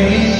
Amém.